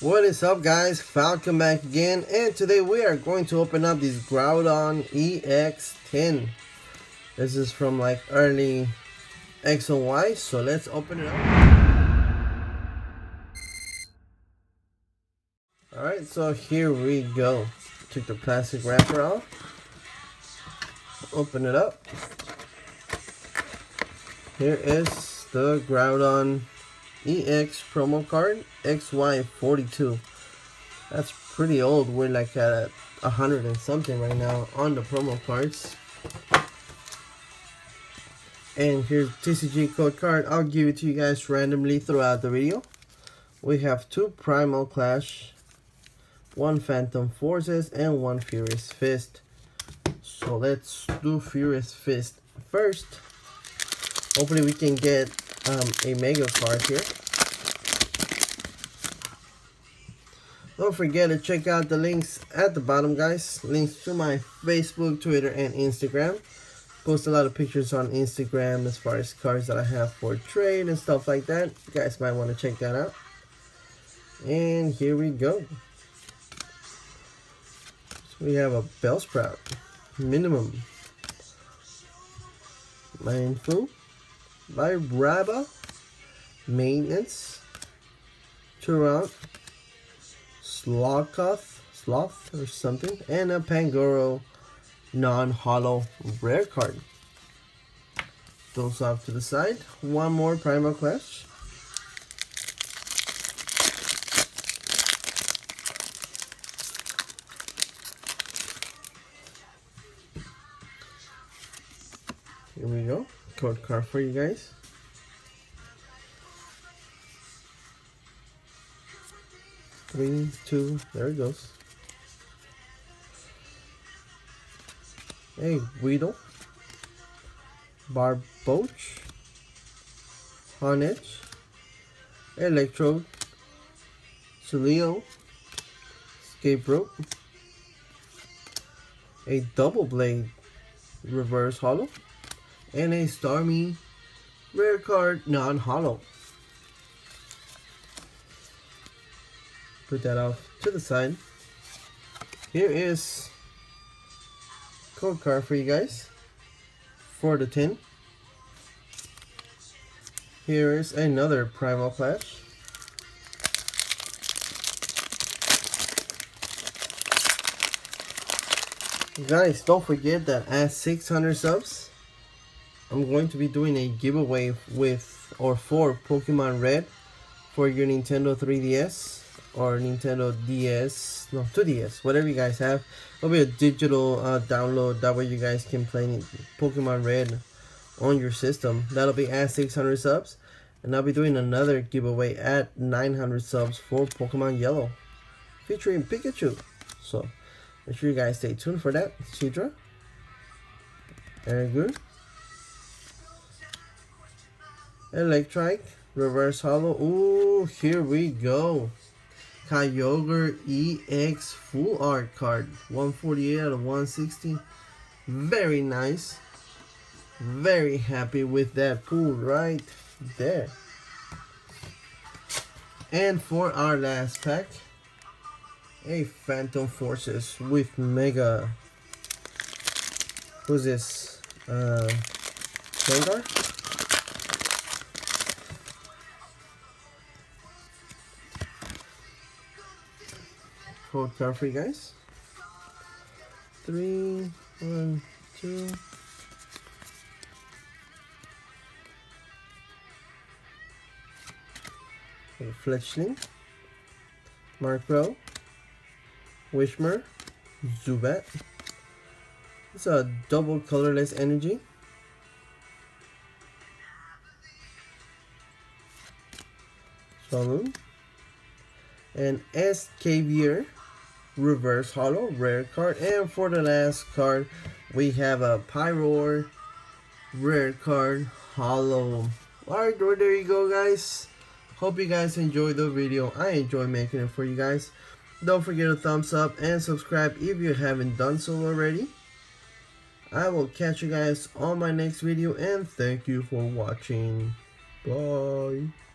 What is up guys, Falcon back again and today we are going to open up this Groudon EX Tin This is from like early X and Y, so let's open it up. Alright, so here we go. Took the plastic wrapper off. Open it up. Here is the Groudon EX promo card XY42. That's pretty old. We're like at a hundred and something right now on the promo cards. And here's TCG code card. I'll give it to you guys randomly throughout the video. We have two Primal Clash, one Phantom Forces, and one Furious Fist. So let's do Furious Fist first. Hopefully we can get um, a mega card here. Don't forget to check out the links at the bottom, guys. Links to my Facebook, Twitter, and Instagram. Post a lot of pictures on Instagram as far as cards that I have for trade and stuff like that. You guys might want to check that out. And here we go. So we have a Bellsprout. Minimum. Mindful. Vibrava, Maintenance, Turant, Slogoth, Sloth or something, and a Pangoro non-holo rare card. Those off to the side. One more Primal Clash. Here we go code card for you guys. Three, two, there it goes. Hey, Weedle, Barboach, Honedge, Electrode, Sealeo, Escape Rope, a Doublade Reverse Holo, and a Starmie rare card non-holo. Put that off to the side. Here is code card for you guys for the tin. Here is another Primal Clash. Guys, don't forget that at 600 subs, I'm going to be doing a giveaway with or for Pokemon Red for your Nintendo 3DS or Nintendo DS, no 2DS, whatever you guys have. It'll be a digital uh, download. That way you guys can play Pokemon Red on your system. That'll be at 600 subs. And I'll be doing another giveaway at 900 subs for Pokemon Yellow featuring Pikachu. So make sure you guys stay tuned for that. Seadra. Very good. Electrike, Reverse Holo. Ooh, here we go. Kyogre EX Full Art card. 148 out of 160. Very nice. Very happy with that pull right there. And for our last pack, a Phantom Forces with Mega. Who's this? Uh, Gengar? Code card for you guys. Three, one, two. Okay, Fletchling, Murkrow, Whismur, Zubat. It's a double colorless energy. Saloon. And Escavalier reverse holo rare card and for the last card we have a pyroar rare card holo alright well, there you go guys. Hope you guys enjoyed the video. I enjoy making it for you guys. Don't forget to thumbs up and subscribe if you haven't done so already. I will catch you guys on my next video and thank you for watching. Bye